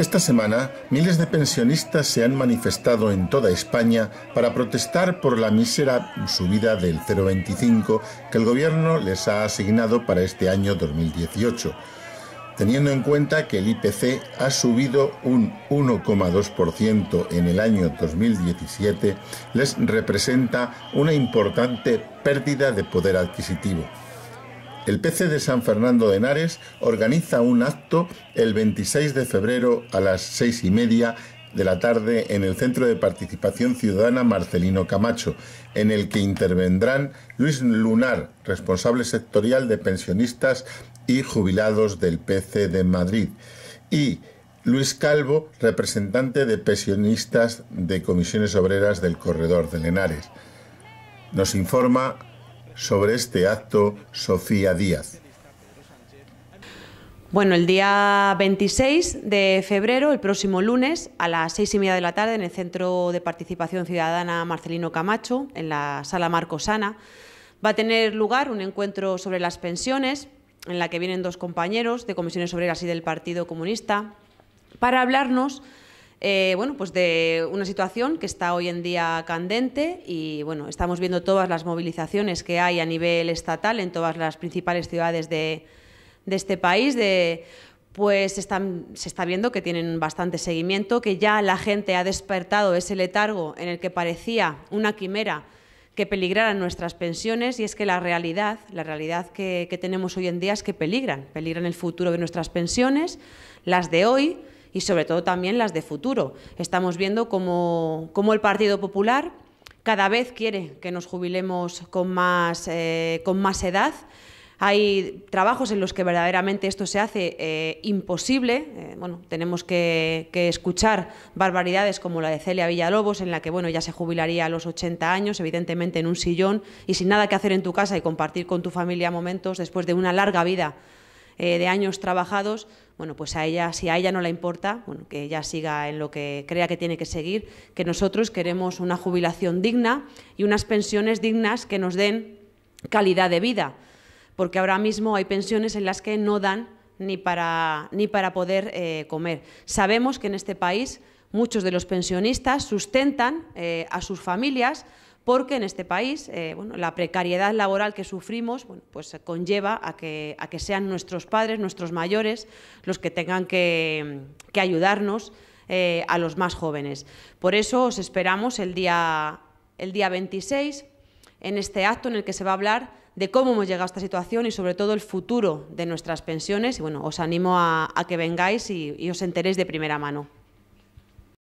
Esta semana, miles de pensionistas se han manifestado en toda España para protestar por la mísera subida del 0,25 que el gobierno les ha asignado para este año 2018. Teniendo en cuenta que el IPC ha subido un 1,2% en el año 2017, les representa una importante pérdida de poder adquisitivo. El PC de San Fernando de Henares organiza un acto el 26 de febrero a las seis y media de la tarde en el Centro de Participación Ciudadana Marcelino Camacho, en el que intervendrán Luis Lunar, responsable sectorial de pensionistas y jubilados del PC de Madrid, y Luis Calvo, representante de pensionistas de comisiones obreras del Corredor de Henares. Nos informa sobre este acto Sofía Díaz. Bueno, el día 26 de febrero, el próximo lunes, a las seis y media de la tarde, en el Centro de Participación Ciudadana Marcelino Camacho, en la Sala Marcosana, va a tener lugar un encuentro sobre las pensiones, en la que vienen dos compañeros de Comisiones Obreras y del Partido Comunista, para hablarnos eh, bueno, pues de una situación que está hoy en día candente y bueno, estamos viendo todas las movilizaciones que hay a nivel estatal en todas las principales ciudades de, este país, de, pues están, se está viendo que tienen bastante seguimiento, que ya la gente ha despertado ese letargo en el que parecía una quimera que peligraran nuestras pensiones y es que la realidad, la realidad que, que tenemos hoy en día es que peligran, peligran el futuro de nuestras pensiones, las de hoy, y sobre todo también las de futuro. Estamos viendo cómo, el Partido Popular cada vez quiere que nos jubilemos con más, eh, con más edad. Hay trabajos en los que verdaderamente esto se hace eh, imposible. Eh, bueno, tenemos que, escuchar barbaridades como la de Celia Villalobos, en la que bueno, ya se jubilaría a los 80 años, evidentemente en un sillón y sin nada que hacer en tu casa y compartir con tu familia momentos después de una larga vida de años trabajados bueno, pues a ella, si a ella no le importa, bueno, que ella siga en lo que crea que tiene que seguir, que nosotros queremos una jubilación digna y unas pensiones dignas que nos den calidad de vida, porque ahora mismo hay pensiones en las que no dan ni para, ni para poder eh, comer. Sabemos que en este país muchos de los pensionistas sustentan eh, a sus familias porque en este país eh, la precariedad laboral que sufrimos pues conlleva a que, a que, sean nuestros padres, nuestros mayores, los que tengan que, ayudarnos eh, a los más jóvenes. Por eso os esperamos el día, el día 26 en este acto en el que se va a hablar de cómo hemos llegado a esta situación y sobre todo el futuro de nuestras pensiones. Y bueno, os animo a, que vengáis y os enteréis de primera mano.